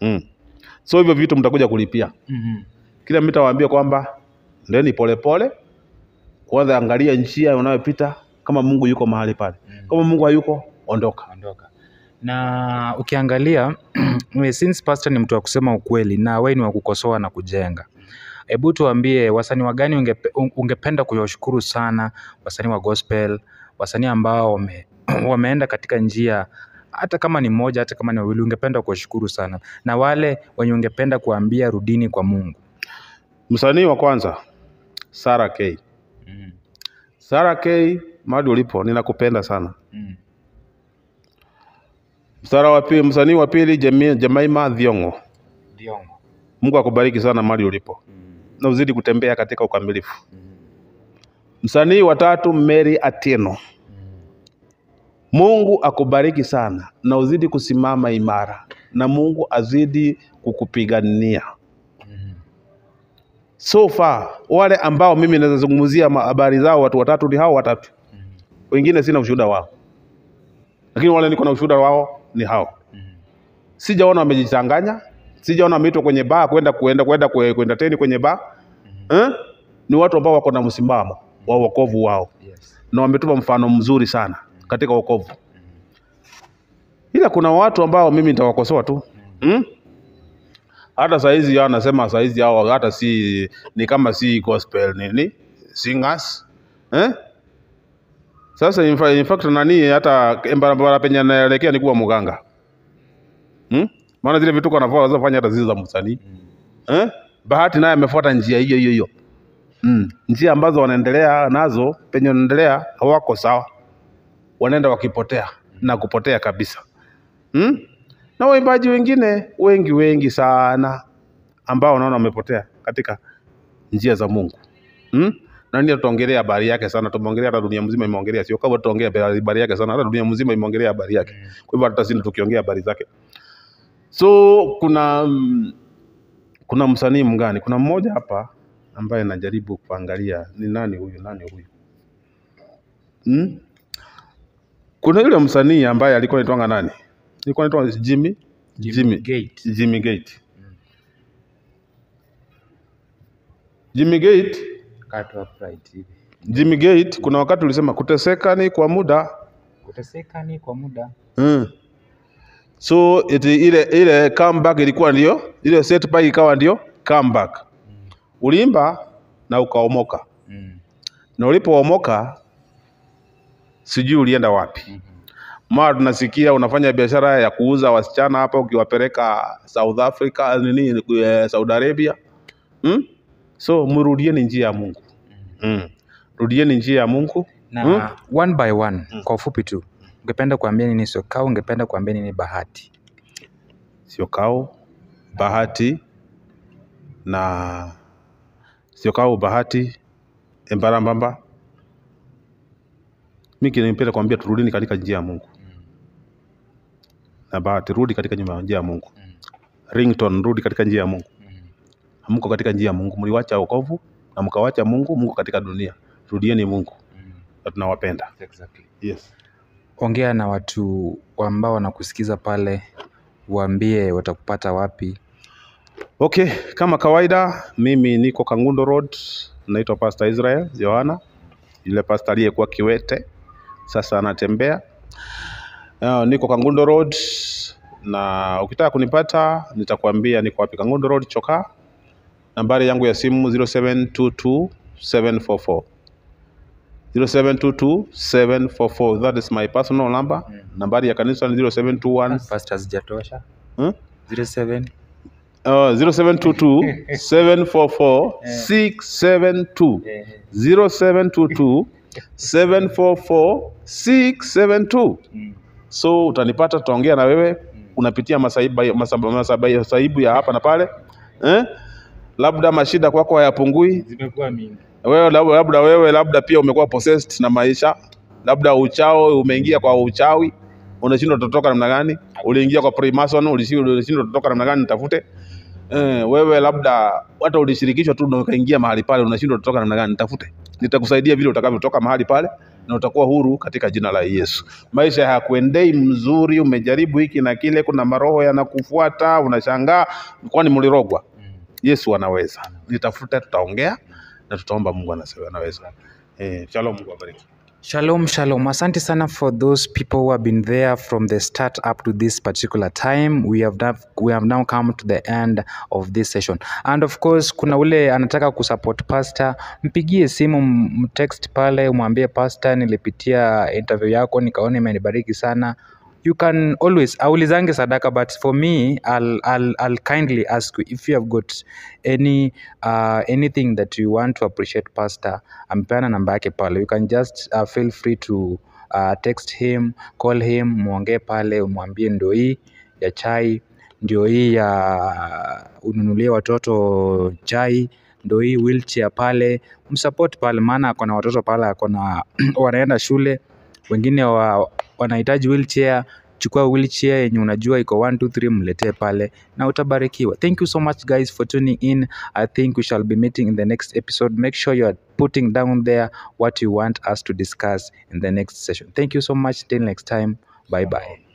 mm. so hivyo vitu mtakuja kulipia mm -hmm. kila mtu awaambie kwamba ndeni polepole kwanza angalia njia unayopita kama Mungu yuko mahali pale mm. kama Mungu hayuko ondoka Ondoka. Na ukiangalia (clears throat) since pastor ni mtu wa kusema ukweli na wewe ni wa kukosoa na kujenga. Hebu tuambie wasanii wa gani unge, ungependa kuwashukuru sana, wasanii wa gospel, wasanii ambao wame, (clears throat) wameenda katika njia hata kama ni moja, hata kama ni wawili, ungependa kuwashukuru sana, na wale wenye ungependa kuambia rudini kwa Mungu. msanii wa kwanza Sara K Mm. Sara K mahali ulipo ninakupenda sana Mm. Msara wa pili, msanii wa pili Jemima Jemaima Dhiongo. Diongo. Mungu akubariki sana mahali ulipo na uzidi kutembea katika ukamilifu. Msanii wa tatu Mary Atieno. Mungu akubariki sana na uzidi kusimama imara na Mungu azidi kukupigania. so far wale ambao mimi naweza zungumzia habari zao watu watatu ni hao watatu wengine sina ushuhuda wao lakini wale niko na ushuhuda wao ni hao sijaona wamejichanganya sijaona wameitwa kwenye baa kwenda kwenda kwenda kwenda teni kwenye baa eh? ni watu ambao wako na msimamo wa wokovu wao Yes. na wametupa mfano mzuri sana katika wokovu ila kuna watu ambao mimi nitawakosoa tu mm? hata saizi yao nasema saizi yao hata si ni kama si gospel nini singers eh? sasa in fact nani hata barabara penye naelekea ni kuwa mganga hmm? Maana zile vituko anaweza fanya hata zile za msanii eh? bahati naye amefuata njia hiyo hiyo hiyo mm. njia ambazo wanaendelea nazo penye wanaendelea hawako sawa wanaenda wakipotea na kupotea kabisa mm? na waimbaji wengine wengi wengi sana ambao wanaona wamepotea katika njia za Mungu mm? na ndio tutaongelea habari yake sana, tumeongelea hata dunia mzima imeongelea, sio kama tutaongea habari yake sana, hata dunia mzima imeongelea habari yake. Kwa hivyo hata sisi tukiongea habari zake. So kuna mm, kuna msanii mgani, kuna mmoja hapa ambaye najaribu kuangalia ni nani huyu, nani huyu hmm? Kuna yule msanii ambaye alikuwa anaitwanga nani? Alikuwa anaitwa Jimmy Jimmy Jimmy Gate. Jimmy Gate. Jimmy Gate, hivi. Jimmy Gate, kuna wakati ulisema kuteseka ni kwa muda Kuteseka ni kwa muda. mm. So it, ile ile comeback ilikuwa ndio ile setback ikawa ndio comeback. Ulimba na ukaomoka, Mm. na ulipoomoka sijui ulienda wapi. Mm. Mara tunasikia unafanya biashara ya kuuza wasichana hapa ukiwapeleka South Africa nini eh, Saudi Arabia mm? So mrudieni njia ya Mungu mm. Rudieni njia ya Mungu Na mm? one by one, mm. kwa ufupi tu, ungependa kuambia nini Sokau? Ungependa kuambia nini Bahati? sio kao bahati na sio kao bahati embarambamba mi kinipenda kuambia turudini katika njia ya Mungu. Na bahati rudi katika njia ya Mungu. Rington rudi katika njia ya Mungu. Mko katika njia ya Mungu mliwacha wokovu na mkawacha Mungu Mungu katika dunia. Rudieni Mungu. Na tunawapenda. Exactly. yes Ongea na watu ambao wanakusikiza pale, waambie watakupata wapi. Okay, kama kawaida mimi niko Kangundo Road, naitwa Pastor Israel Yohana, yule pastor aliyekuwa kiwete, sasa anatembea. Uh, niko Kangundo Road na ukitaka kunipata nitakwambia niko wapi. Kangundo Road Chokaa, nambari yangu ya simu 0722 744 0722 that is my personal number. Nambari ya kanisa ni 0721 Pastor zijatosha. hmm? 07 Uh, 0722 744 672 0722 744 672 so utanipata tutaongea na wewe. Unapitia masaibu, masaibu, masaibu, masaibu ya hapa na pale. Eh? labda mashida kwako hayapungui. Zimekuwa mingi. Wewe labda, wewe labda pia umekuwa possessed na maisha labda uchao umeingia kwa uchawi unashindwa utatoka namna gani? Uliingia kwa Freemason ulishindwa utatoka namna gani? Nitafute. Eh, wewe labda hata ulishirikishwa tu na ukaingia mahali pale unashindwa utatoka namna gani? Nitafute. Nitakusaidia vile utakavyotoka mahali pale na utakuwa huru katika jina la Yesu. Maisha hayakuendei mzuri, umejaribu hiki na kile, kuna maroho yanakufuata, unashangaa, kwani mlirogwa? Yesu anaweza. Nitafute, tutaongea na tutaomba Mungu anaweza. Eh, shalom, Mungu awabariki. Shalom, shalom. Asante sana for those people who have been there from the start up to this particular time. We have, done, we have now come to the end of this session. And of course, kuna ule anataka kusupport pastor, mpigie simu, mtext pale, umwambie pastor, nilipitia interview yako nikaona imenibariki sana. You can always aulizange sadaka but for me I'll, I'll, I'll kindly ask you if you have got any uh, anything that you want to appreciate pastor ampeana namba yake pale. You can just uh, feel free to uh, text him call him mwongee pale umwambie ndio hii ya chai ndio hii ya uh, ununulie watoto chai ndio hii wheelchair pale. Msupport pale maana ako na watoto pale ako na (clears throat) wanaenda shule wengine wa, wanahitaji wheelchair chukua wheelchair yenye unajua iko 1 2 3 mletee pale na utabarikiwa. Thank you so much guys for tuning in. I think we shall be meeting in the next episode. Make sure you are putting down there what you want us to discuss in the next session. Thank you so much. Till next time. Bye bye